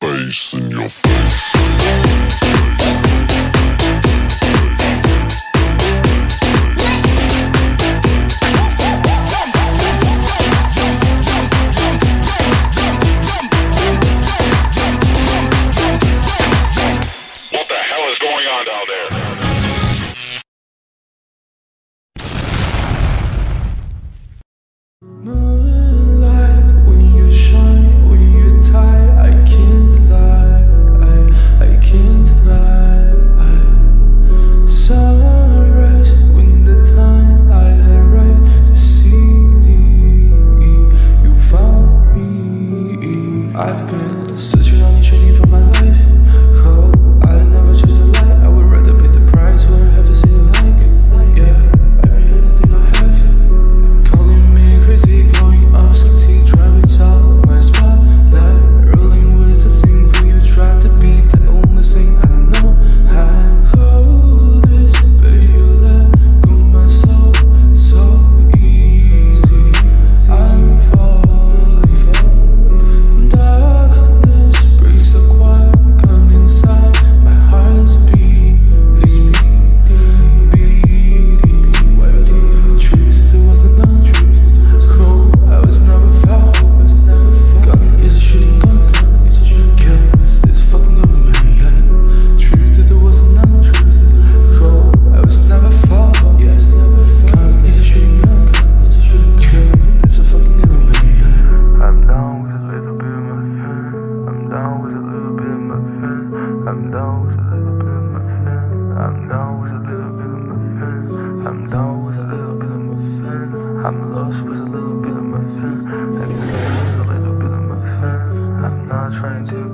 Face in your face. I've been since you. I'm down with a little bit of my. I'm down with a little bit of my. I'm down with a little bit of my. I'm lost with a little bit of my I'm not trying to.